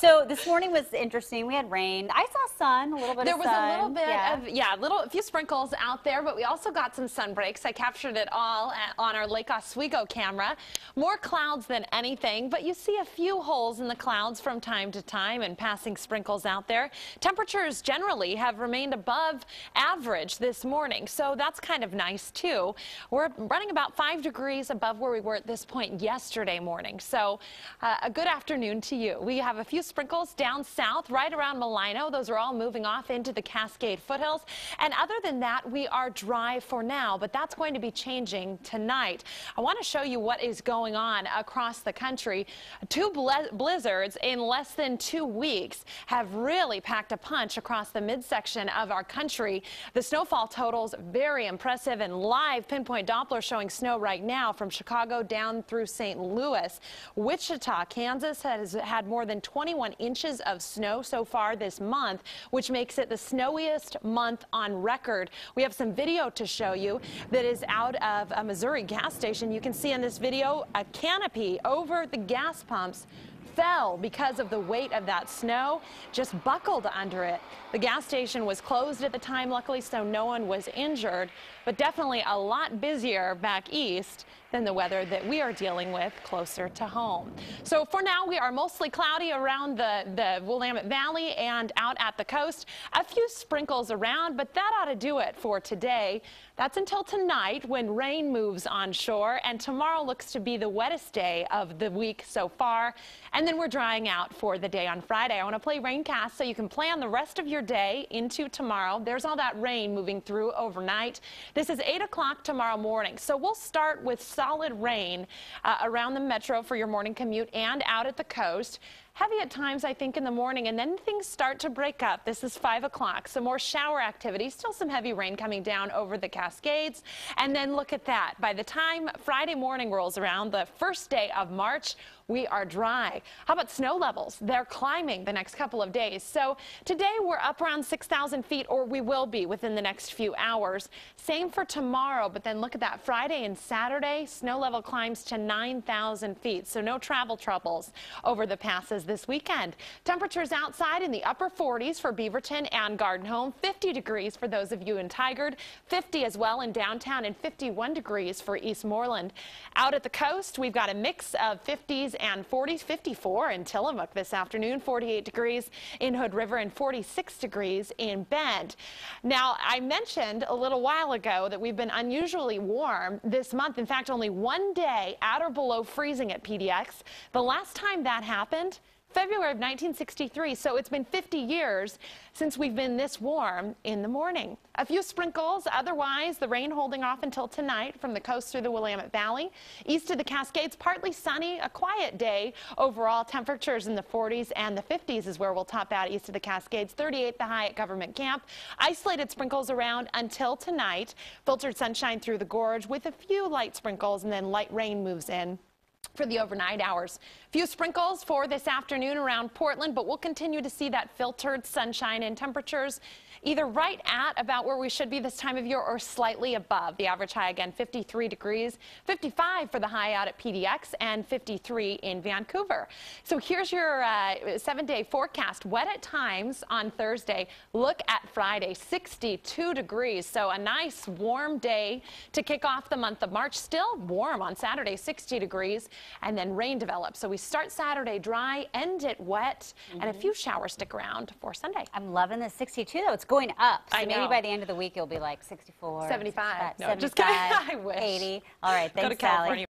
So this morning was interesting. We had rain. I saw sun, a little bit of sun. there was sun. a little bit yeah. of yeah, little a few sprinkles out there, but we also got some sun breaks. I captured it all at, on our Lake Oswego camera. More clouds than anything, but you see a few holes in the clouds from time to time and passing sprinkles out there. Temperatures generally have remained above average this morning, so that's kind of nice too. We're running about five degrees above where we were at this point yesterday morning. So uh, a good afternoon to you. We have a few sprinkles down south, right around Mulino. Those are all moving off into the Cascade foothills. And other than that, we are dry for now, but that's going to be changing tonight. I want to show you what is going on across the country. Two blizzards in less than two weeks have really packed a punch across the midsection of our country. The snowfall totals very impressive and live pinpoint Doppler showing snow right now from Chicago down through St. Louis. Wichita, Kansas has had more than 21 inches of snow so far this month, which makes it the snowiest month on record. We have some video to show you that is out of a Missouri gas station. You can see in this video a canopy over the gas pumps fell because of the weight of that snow, just buckled under it. The gas station was closed at the time, luckily, so no one was injured, but definitely a lot busier back east than the weather that we are dealing with closer to home. So for now, we are mostly cloudy around the, the Willamette Valley and out at the coast. A few sprinkles around, but that ought to do it for today. That's until tonight when rain moves onshore, and tomorrow looks to be the wettest day of the week so far. And then we're drying out for the day on Friday. I want to play raincast so you can plan the rest of your day into tomorrow. There's all that rain moving through overnight. This is 8 o'clock tomorrow morning. So we'll start with solid rain uh, around the metro for your morning commute and out at the coast. Heavy at times, I think, in the morning, and then things start to break up. This is 5 o'clock. Some more shower activity. Still some heavy rain coming down over the Cascades. And then look at that. By the time Friday morning rolls around, the first day of March, we are dry. How about snow levels? They're climbing the next couple of days. So today we're up around 6,000 feet, or we will be within the next few hours. Same for tomorrow, but then look at that. Friday and Saturday, snow level climbs to 9,000 feet. So no travel troubles over the passes this weekend. Temperatures outside in the upper 40s for Beaverton and Garden Home, 50 degrees for those of you in Tigard, 50 as well in downtown, and 51 degrees for Eastmoreland. Out at the coast, we've got a mix of 50s and 40s, 54 in Tillamook this afternoon, 48 degrees in Hood River, and 46 degrees in Bend. Now, I mentioned a little while ago that we've been unusually warm this month. In fact, only one day at or below freezing at PDX. The last time that happened, February of 1963, so it's been 50 years since we've been this warm in the morning. A few sprinkles, otherwise the rain holding off until tonight from the coast through the Willamette Valley. East of the Cascades, partly sunny, a quiet day. Overall, temperatures in the 40s and the 50s is where we'll top out east of the Cascades. 38 the high at Government Camp. Isolated sprinkles around until tonight. Filtered sunshine through the gorge with a few light sprinkles and then light rain moves in for the overnight hours. A few sprinkles for this afternoon around Portland, but we'll continue to see that filtered sunshine and temperatures either right at about where we should be this time of year or slightly above. The average high again 53 degrees, 55 for the high out at PDX and 53 in Vancouver. So here's your uh, seven day forecast. Wet at times on Thursday. Look at Friday 62 degrees. So a nice warm day to kick off the month of March. Still warm on Saturday 60 degrees and then rain develops. So we start Saturday dry, end it wet, mm -hmm. and a mm-hmm. few showers stick around for Sunday. I'm loving the 62 though. It's going up. So I know. maybe by the end of the week, it'll be like 64, 75. 75 no, just kidding. I wish. 80. All right. Thanks, Sally.